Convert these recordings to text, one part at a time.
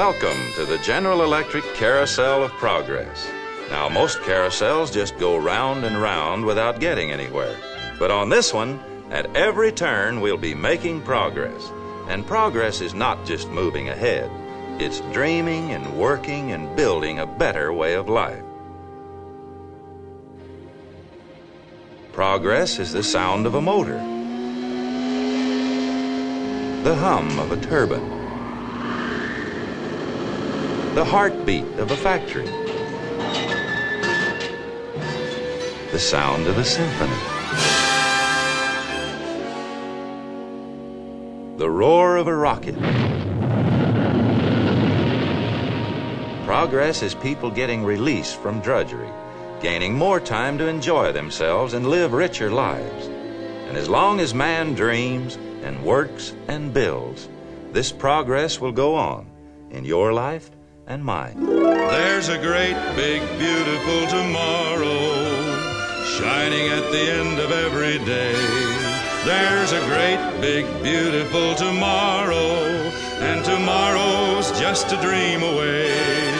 Welcome to the General Electric Carousel of Progress. Now, most carousels just go round and round without getting anywhere. But on this one, at every turn, we'll be making progress. And progress is not just moving ahead, it's dreaming and working and building a better way of life. Progress is the sound of a motor, the hum of a turbine, the heartbeat of a factory, the sound of a symphony, the roar of a rocket. Progress is people getting release from drudgery gaining more time to enjoy themselves and live richer lives. And as long as man dreams and works and builds, this progress will go on in your life and mine. There's a great, big, beautiful tomorrow shining at the end of every day. There's a great, big, beautiful tomorrow, and tomorrow's just a dream away.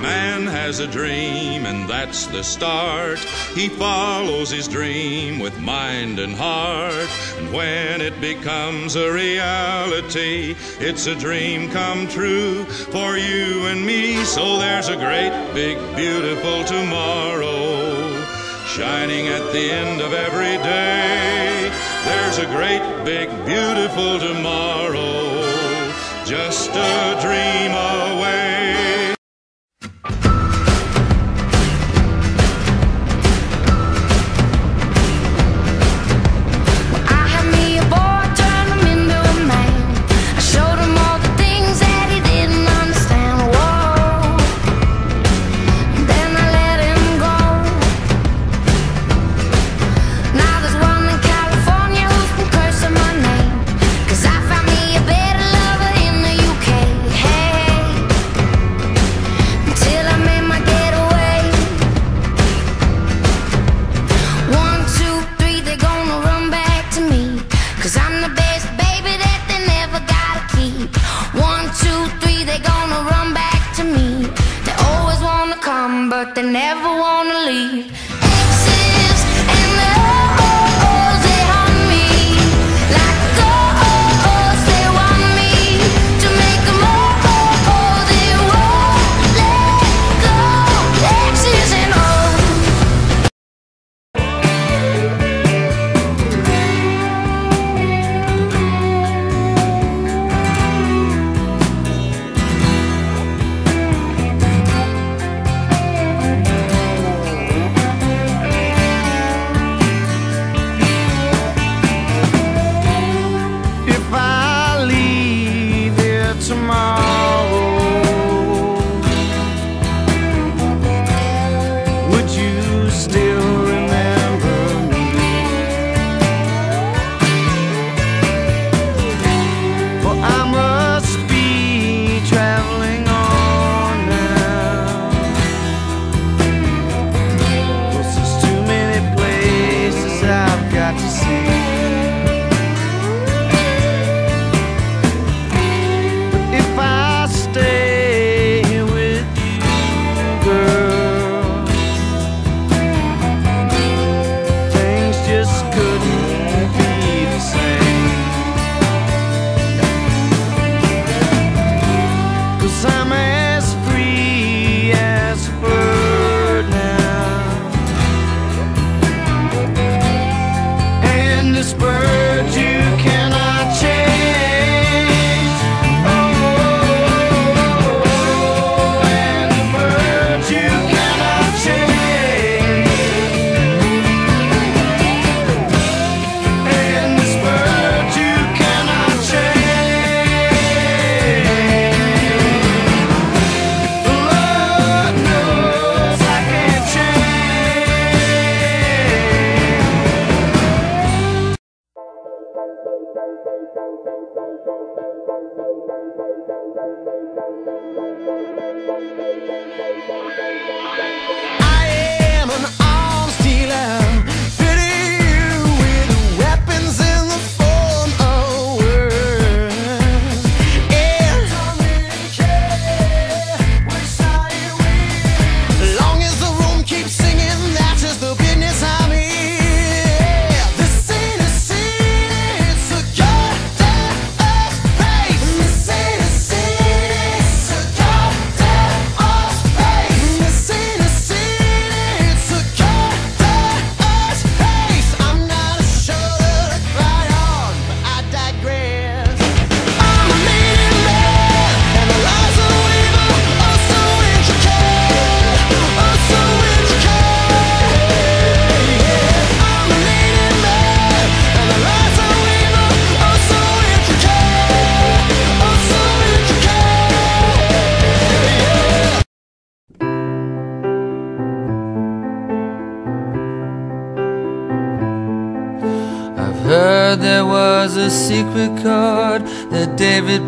Man has a dream, and that's the start. He follows his dream with mind and heart. And when it becomes a reality, it's a dream come true for you and me. So there's a great, big, beautiful tomorrow shining at the end of every day. There's a great, big, beautiful tomorrow, just a dream away.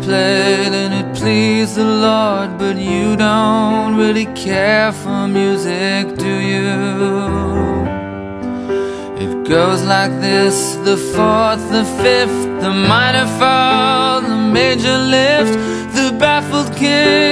Played and it pleased the Lord. But you don't really care for music, do you? It goes like this the fourth, the fifth, the minor fall, the major lift, the baffled king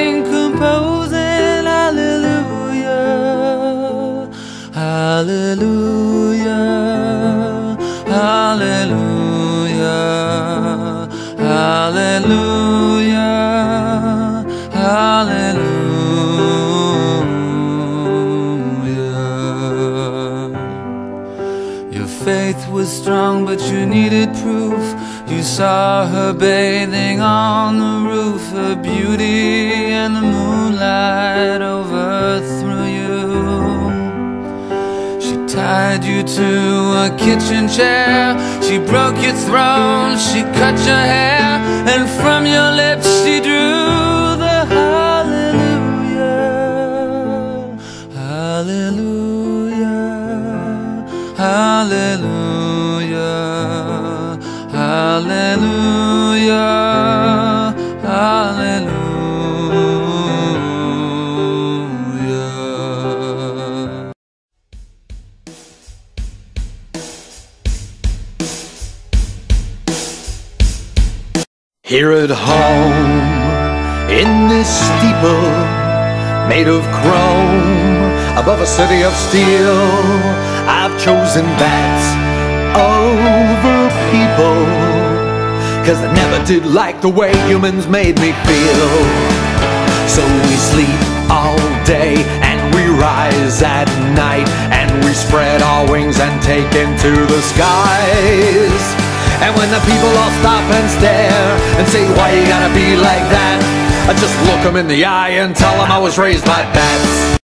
bathing on the roof, her beauty and the moonlight overthrew you. She tied you to a kitchen chair, she broke your throne, she cut your hair, and from your Here at home, in this steeple made of chrome, above a city of steel, I've chosen bats over people. Cause I never did like the way humans made me feel. So we sleep all day and we rise at night and we spread our wings and take into the skies. And when the people all stop and stare and say, Why you gotta be like that? I just look them in the eye and tell them I was raised by bats.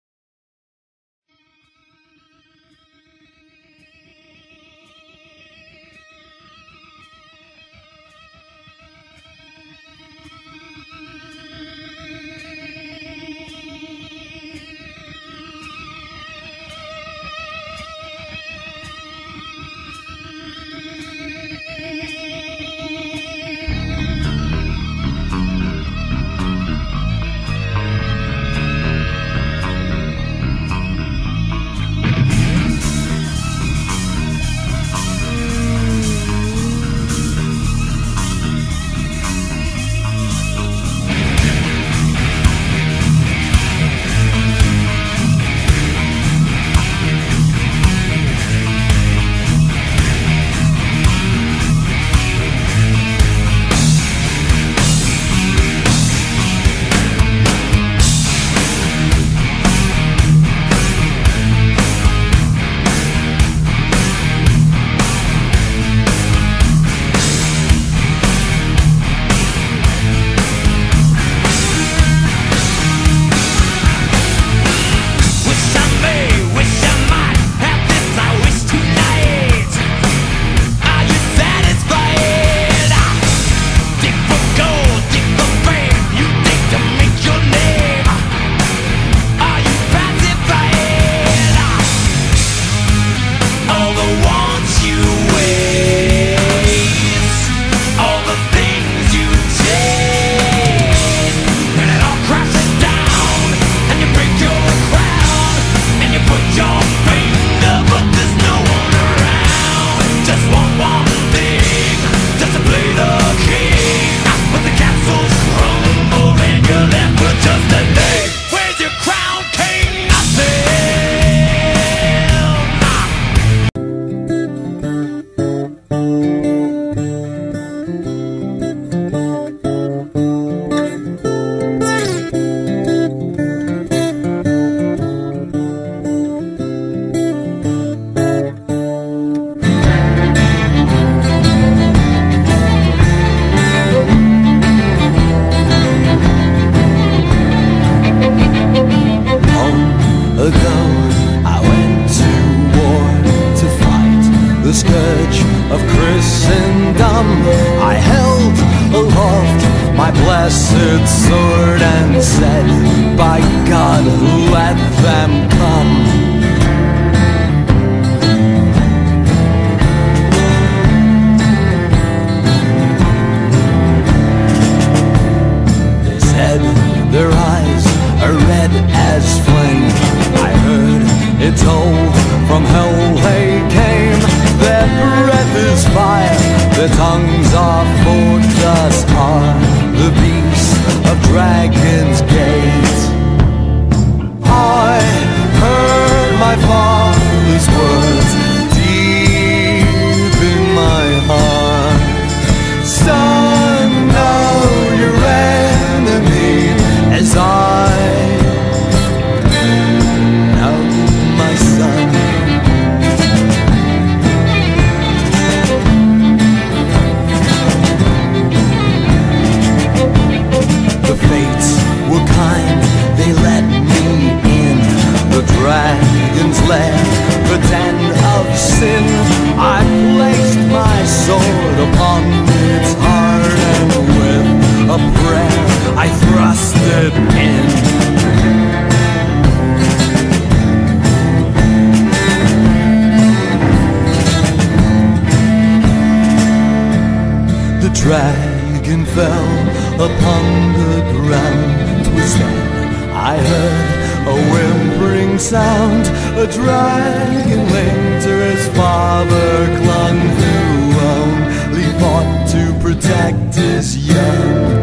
dragon fell upon the ground, twisting. I heard a whimpering sound. A dragon linked to his father clung, who only fought to protect his young.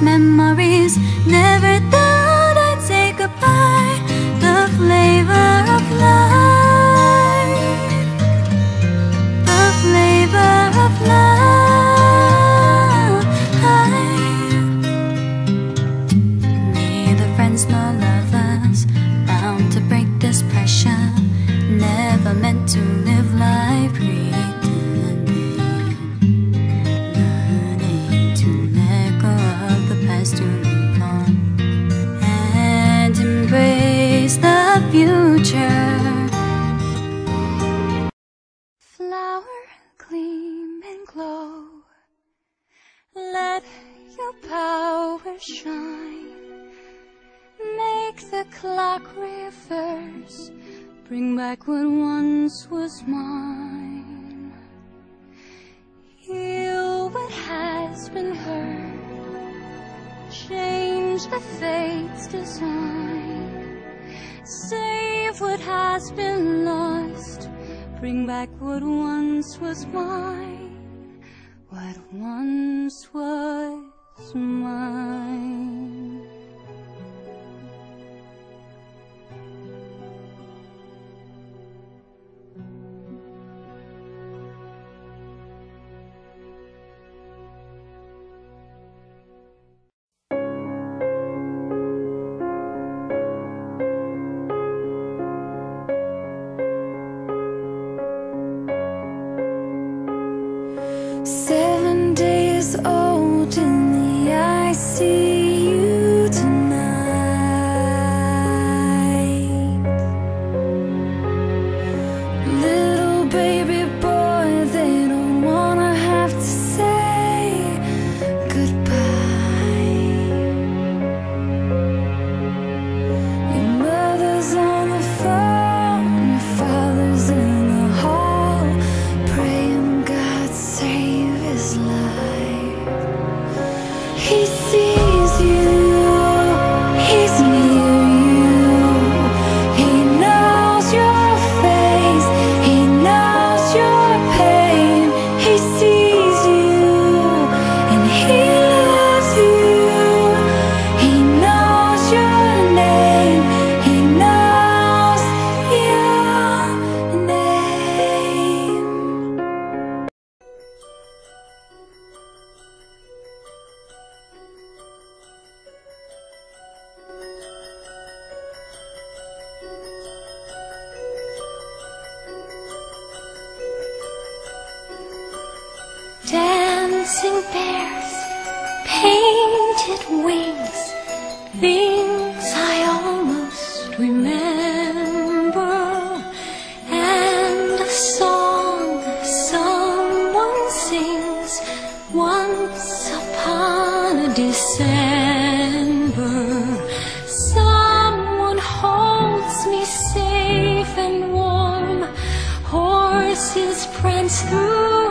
memories never back what once was mine. Heal what has been hurt. Change the fate's design. Save what has been lost. Bring back what once was mine. What once was mine.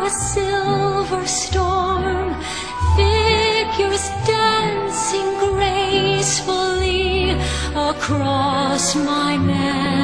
a silver storm, figures dancing gracefully across my memory.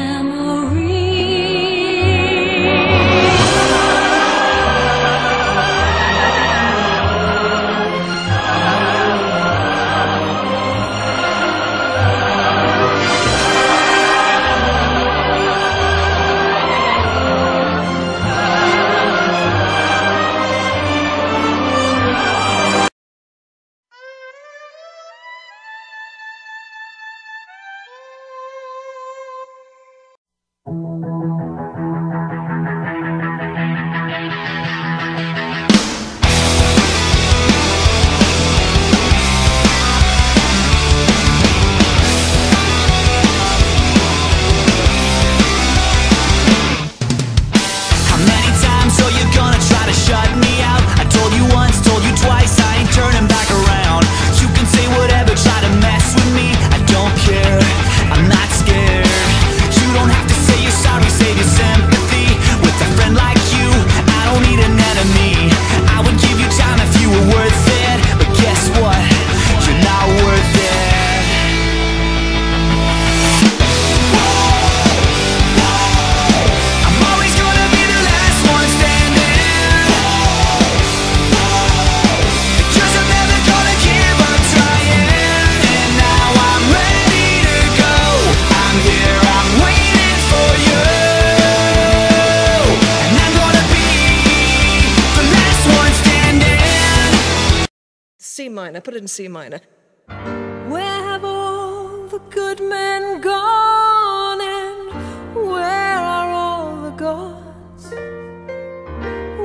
minor, put it in C minor. Where have all the good men gone and where are all the gods?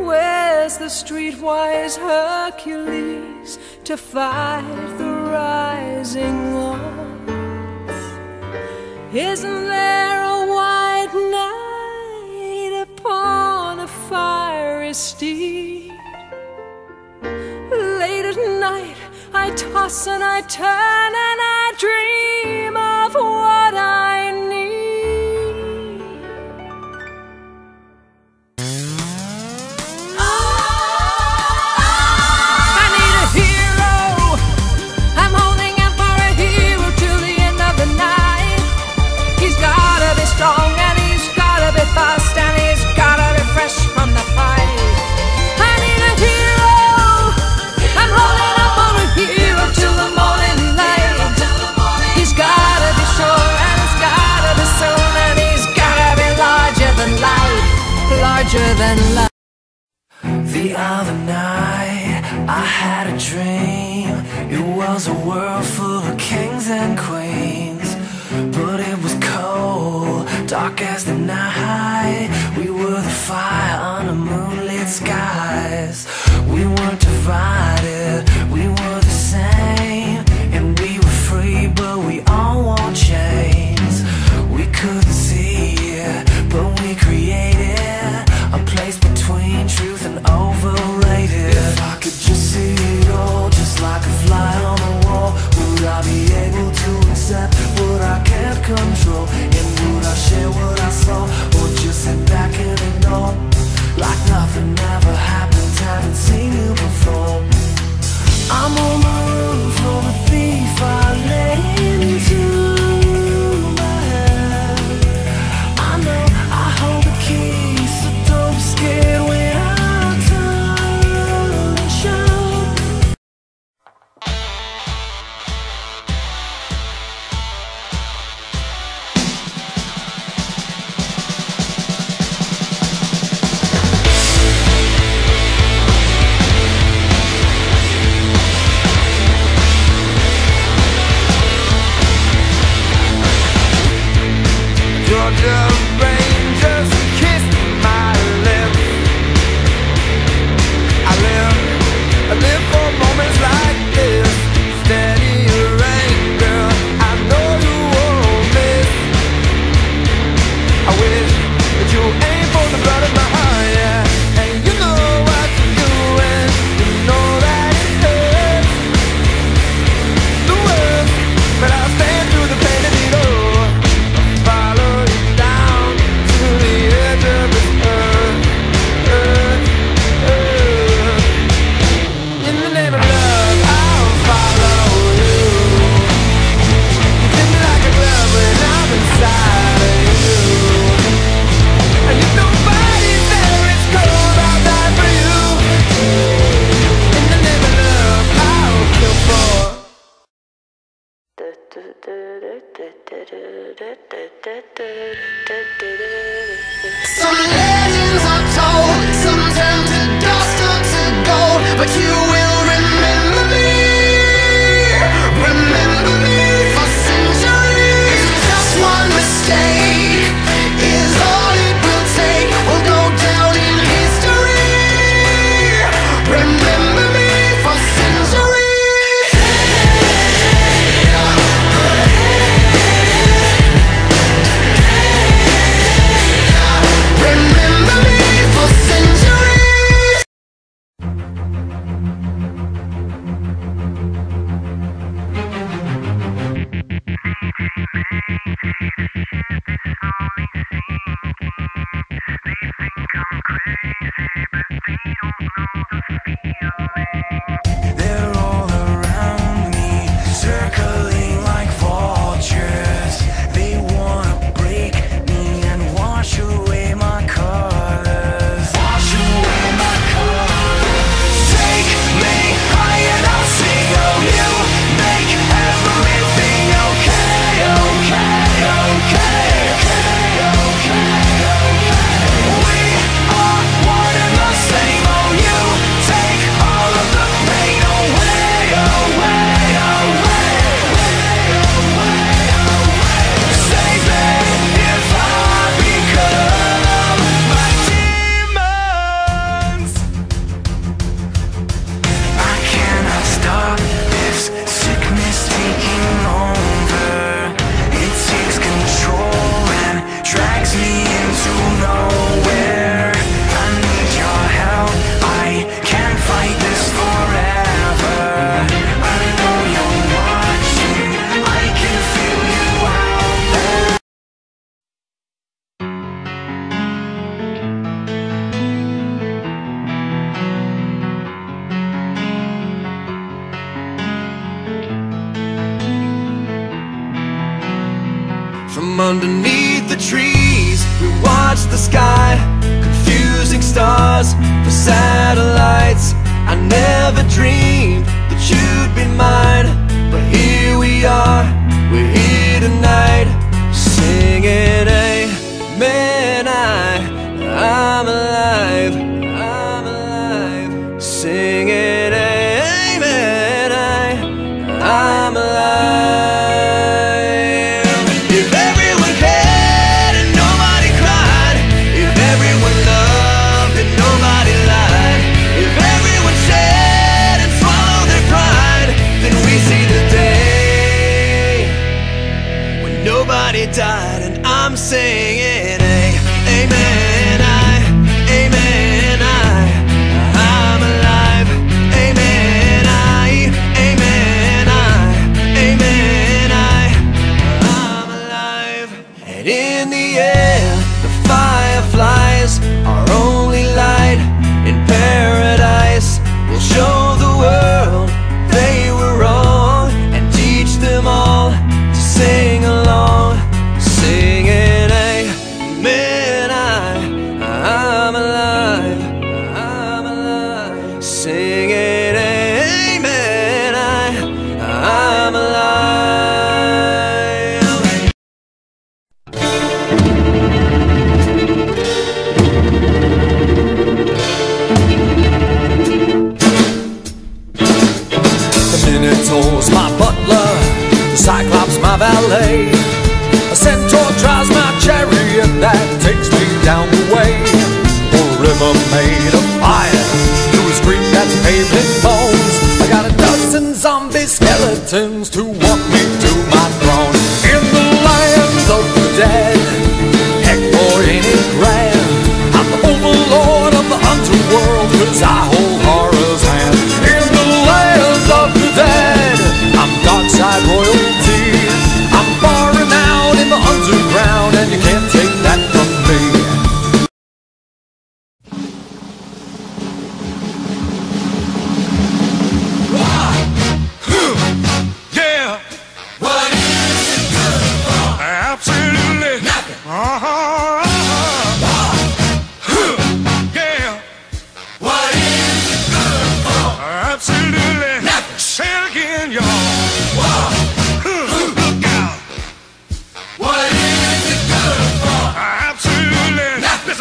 Where's the streetwise Hercules to fight the rising odds? Isn't there a white knight upon a fiery steed? I toss and I turn and I dream of what delay. A centaur drives my chariot that takes me down the way. A river made of fire through a street that's paved in bones. I got a dozen zombie skeletons to walk me to my throne. In the land of the dead, heck for any grand. I'm the overlord of the underworld, cause I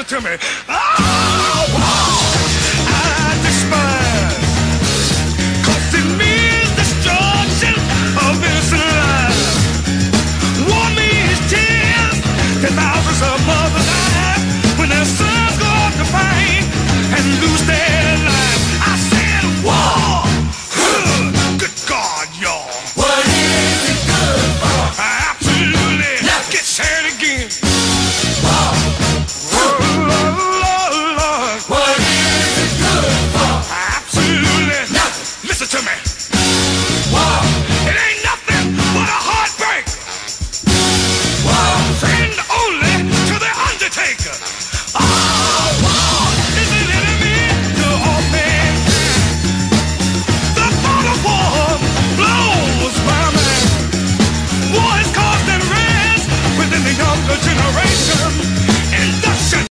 to me.